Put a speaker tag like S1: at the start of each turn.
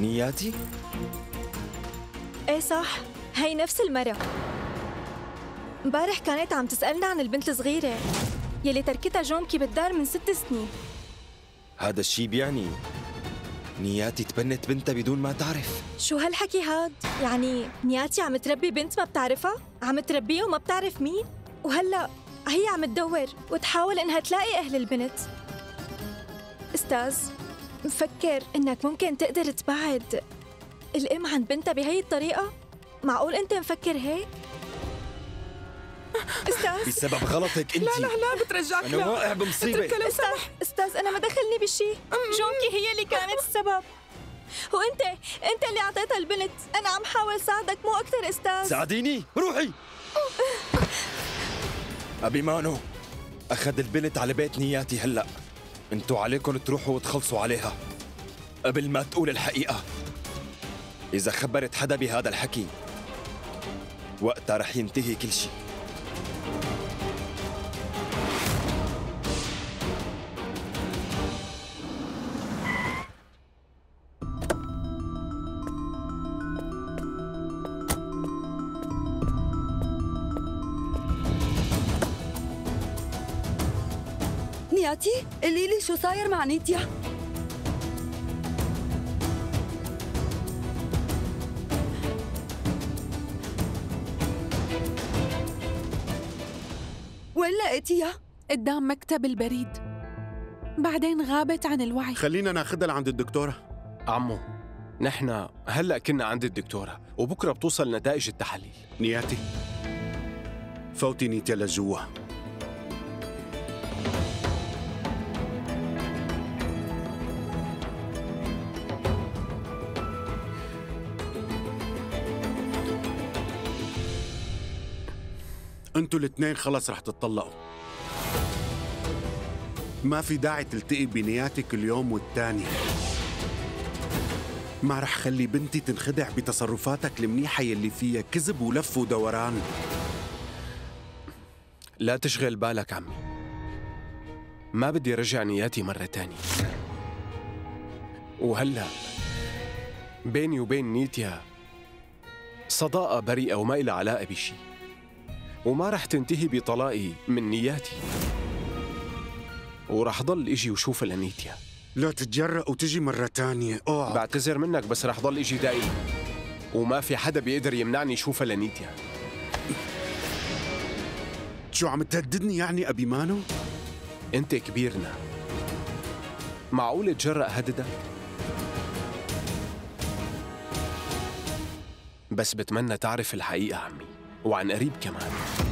S1: نياتي؟
S2: إيه صح هي نفس المرة امبارح كانت عم تسألنا عن البنت الصغيرة يلي تركتها جونكي بالدار من ست سنين
S1: هذا الشي بيعني نياتي تبنت بنتها بدون ما تعرف
S2: شو هالحكي هاد؟ يعني نياتي عم تربي بنت ما بتعرفها؟ عم تربيها وما بتعرف مين؟ وهلأ هي عم تدور وتحاول إنها تلاقي أهل البنت أستاذ مفكر إنك ممكن تقدر تبعد الأم عن بنتها بهي الطريقة؟ معقول أنت مفكر هيك؟ أستاذ.
S1: بسبب غلطك انت
S3: لا لا لا بترجعك
S1: أنا
S3: لا.
S1: واقع بمصيبة.
S3: اتركها لو
S2: أستاذ
S3: سمحت
S2: أستاذ أنا ما دخلني بشي. جونكي هي اللي كانت السبب؟ وأنت أنت اللي أعطيتها البنت. أنا عم حاول ساعدك مو أكثر أستاذ.
S1: ساعديني؟ روحي. أبي مانو أخذ البنت على بيت نياتي هلأ. أنتوا عليكم تروحوا وتخلصوا عليها. قبل ما تقول الحقيقة. إذا خبرت حدا بهذا الحكي وقتها رح ينتهي كل شيء.
S4: نياتي قولي لي شو صاير مع نيتيا؟ وين لقيتيها؟
S3: قدام مكتب البريد. بعدين غابت عن الوعي.
S5: خلينا ناخدها لعند الدكتورة.
S6: عمو نحن هلا كنا عند الدكتورة وبكرة بتوصل نتائج التحاليل.
S5: نياتي. فوتي نيتيا لجوا أنتوا الاثنين خلص رح تتطلقوا. ما في داعي تلتقي بنياتي كل يوم والتاني. ما رح خلي بنتي تنخدع بتصرفاتك المنيحة يلي فيها كذب ولف ودوران.
S6: لا تشغل بالك عمي. ما بدي رجع نياتي مرة تانية. وهلا بيني وبين نيتيا صداقة بريئة وما إلها علاقة بشي. وما رح تنتهي بطلاقي من نياتي ورح ضل أجي وشوف لنيتيا
S5: لا تتجرأ وتجي مرة تانية. أوعى.
S6: بعتذر منك بس رح ضل أجي دائما. وما في حدا بيقدر يمنعني شوفها لنيتيا
S5: شو عم تهددني يعني أبي مانو؟
S6: أنت كبيرنا. معقول تجرأ هددك؟ بس بتمنى تعرف الحقيقة عمي. وعن قريب كمان.